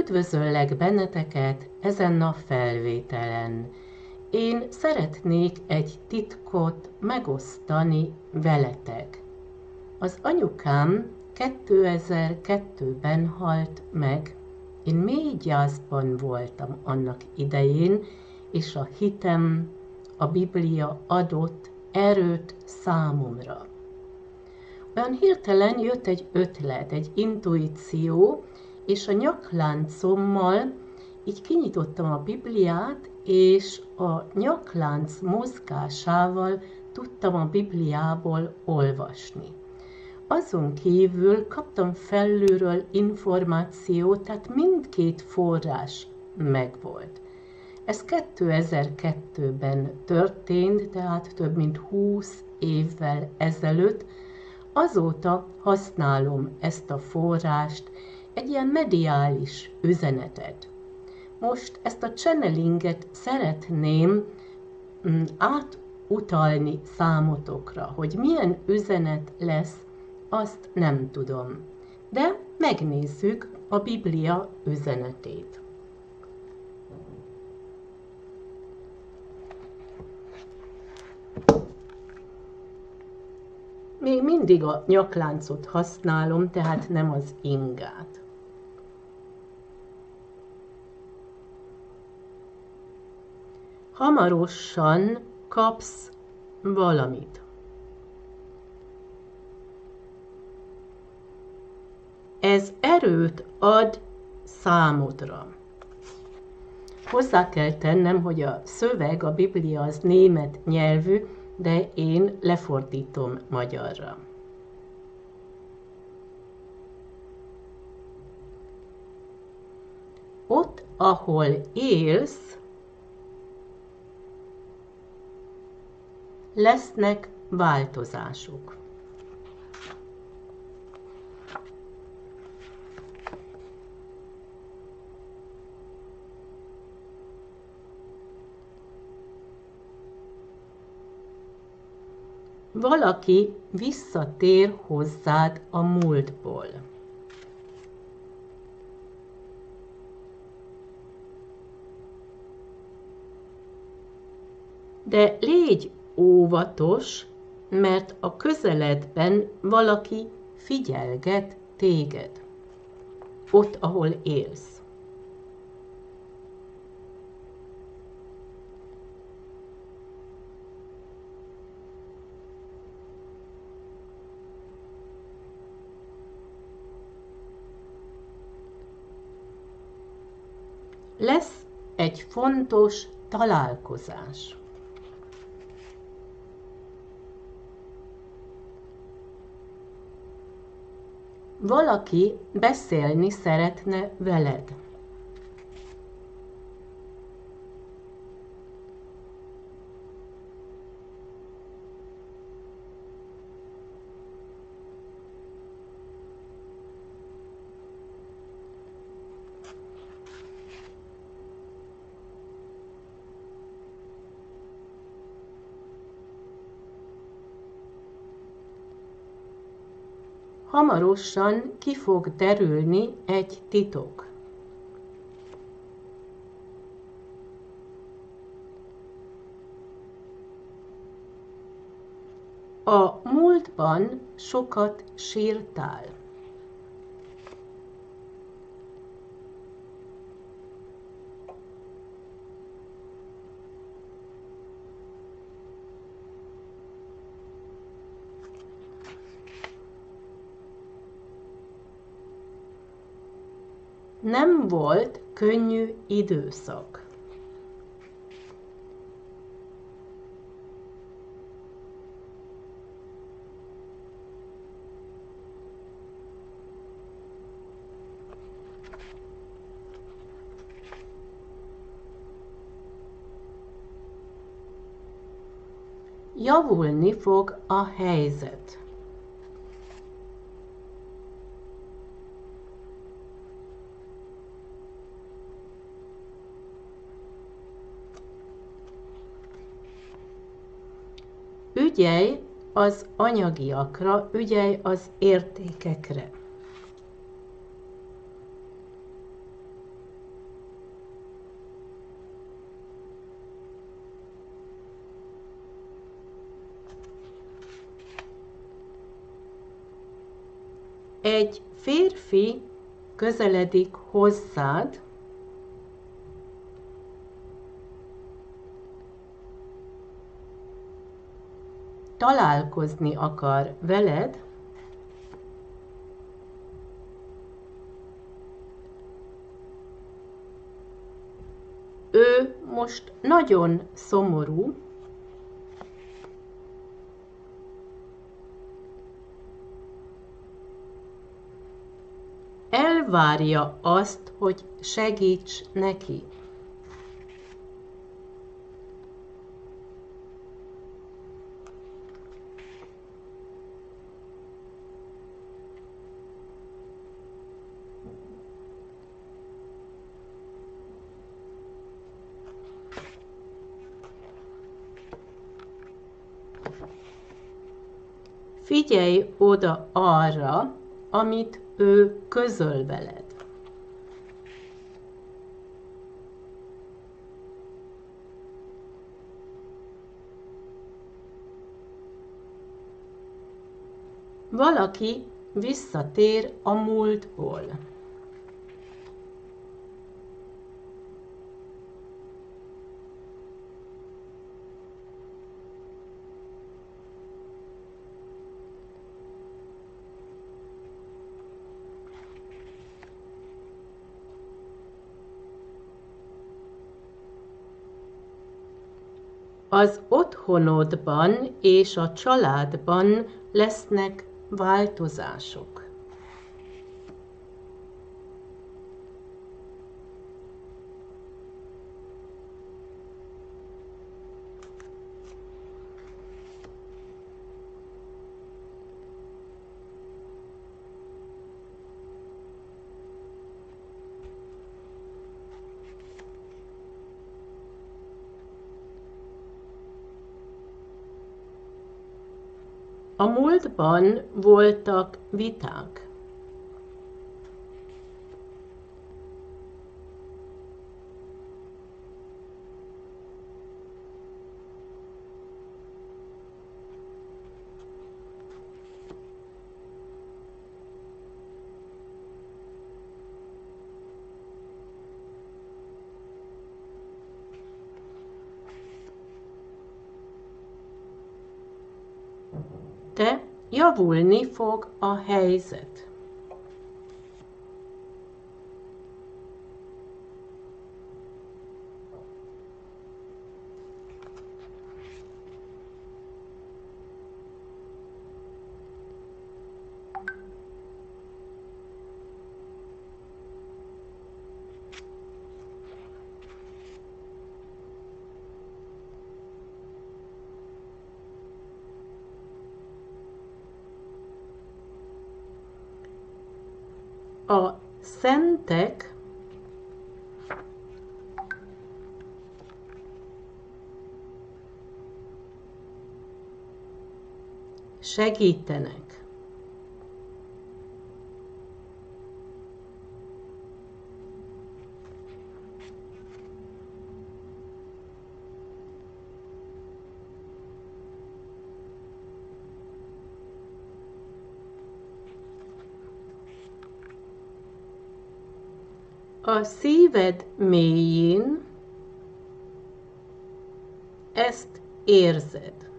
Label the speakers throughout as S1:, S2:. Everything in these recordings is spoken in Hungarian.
S1: Üdvözöllek benneteket ezen a felvételen. Én szeretnék egy titkot megosztani veletek. Az anyukám 2002-ben halt meg. Én mély gyászban voltam annak idején, és a hitem, a Biblia adott erőt számomra. Olyan hirtelen jött egy ötlet, egy intuíció, és a nyakláncommal így kinyitottam a Bibliát, és a nyaklánc mozgásával tudtam a Bibliából olvasni. Azon kívül kaptam felülről információt, tehát mindkét forrás megvolt. Ez 2002-ben történt, tehát több mint 20 évvel ezelőtt. Azóta használom ezt a forrást, egy ilyen mediális üzenetet. Most ezt a channelinget szeretném mm, átutalni számotokra, hogy milyen üzenet lesz, azt nem tudom. De megnézzük a Biblia üzenetét. Még mindig a nyakláncot használom, tehát nem az ingát. Hamarosan kapsz valamit. Ez erőt ad számodra. Hozzá kell tennem, hogy a szöveg, a Biblia az német nyelvű, de én lefordítom magyarra. Ott, ahol élsz, lesznek változások. Valaki visszatér hozzád a múltból. De légy óvatos, mert a közeledben valaki figyelget téged, ott, ahol élsz. Lesz egy fontos találkozás. Valaki beszélni szeretne veled. Hamarosan ki fog derülni egy titok. A múltban sokat sírtál. Nem volt könnyű időszak. Javulni fog a helyzet. ügyelj az anyagiakra, ügyelj az értékekre. Egy férfi közeledik hozzád, találkozni akar veled, ő most nagyon szomorú, elvárja azt, hogy segíts neki. Figyelj oda arra, amit ő közöl veled. Valaki visszatér a múltból. Az otthonodban és a családban lesznek változások. A múltban voltak viták. de javulni fog a helyzet. A szentek segítenek. A szíved mélyén ezt érzed.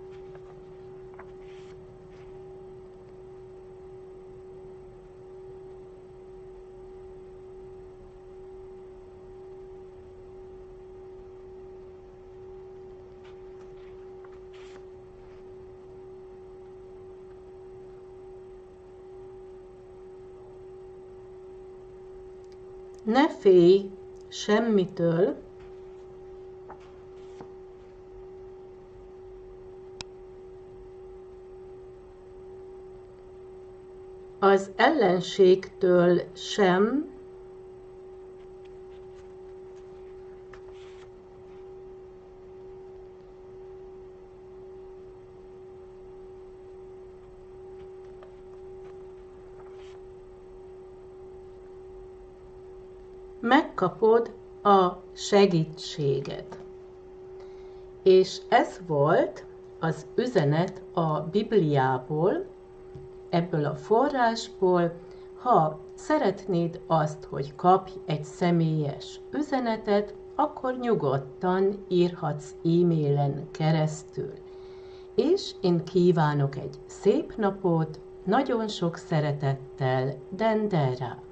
S1: Ne félj semmitől, az ellenségtől sem, megkapod a segítséget. És ez volt az üzenet a Bibliából, ebből a forrásból, Ha szeretnéd azt, hogy kapj egy személyes üzenetet, akkor nyugodtan írhatsz e-mailen keresztül. És én kívánok egy szép napot, nagyon sok szeretettel, Dendera!